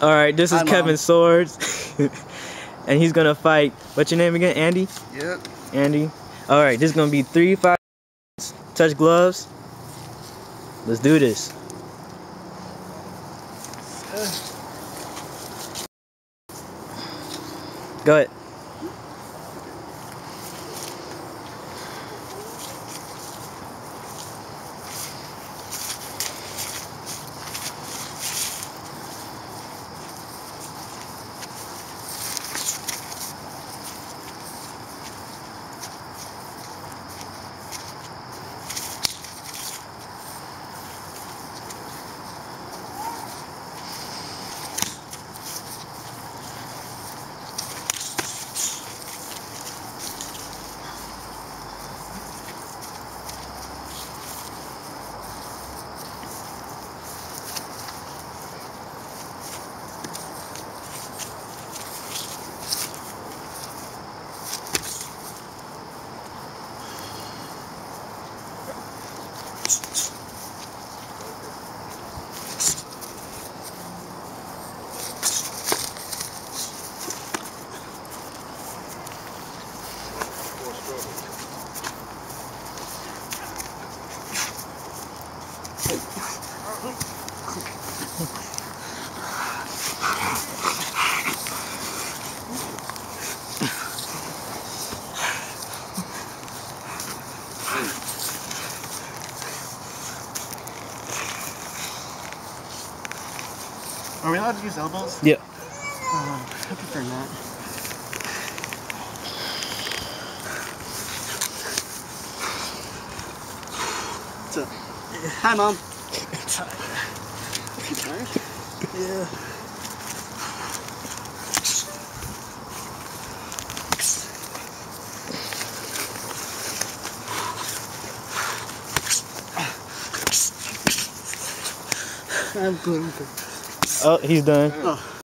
All right, this is Hi, Kevin Mom. Swords, and he's gonna fight. What's your name again? Andy. Yep. Andy. All right, this is gonna be three five. Touch gloves. Let's do this. Go ahead. Mm. Are we allowed to use elbows? Yeah. Uh, I prefer not. So, hi, mom. You tired? Yeah. I'm good. Oh, he's done. Oh.